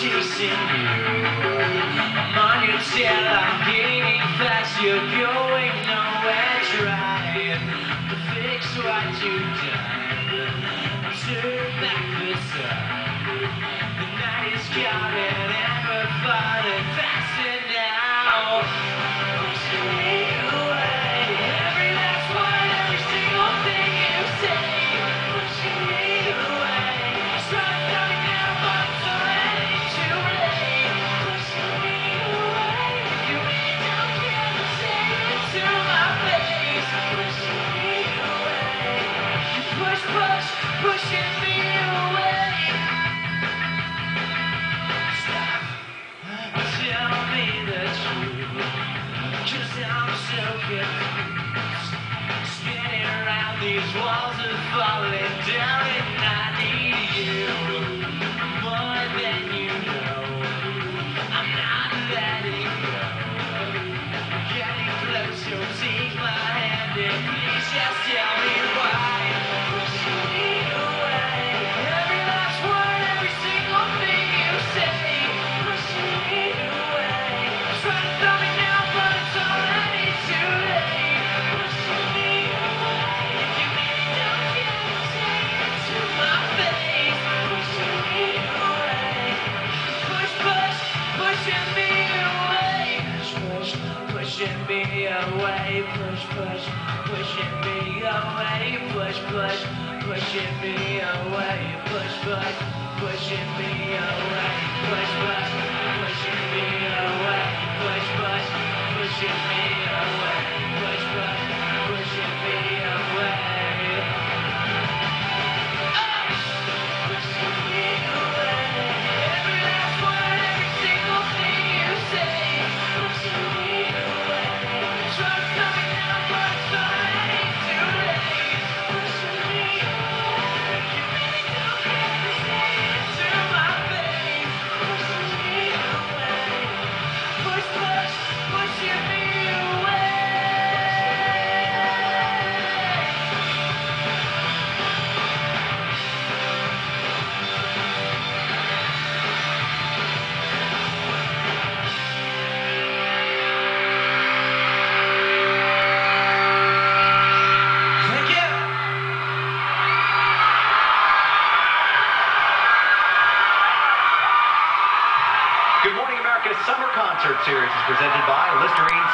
chasing you. I'm on your tail, I'm gaining fast. You're going nowhere, trying to fix what you've done. Turn back the. The night is. These walls and falling down and I need you more than you know. I'm not letting go. Getting close, take my hand and please just tell me. Pushing me away, push, push. Pushing me away, push, push. Pushing me away, push, push. Pushing me away, push, push. Summer Concert Series is presented by Listerine.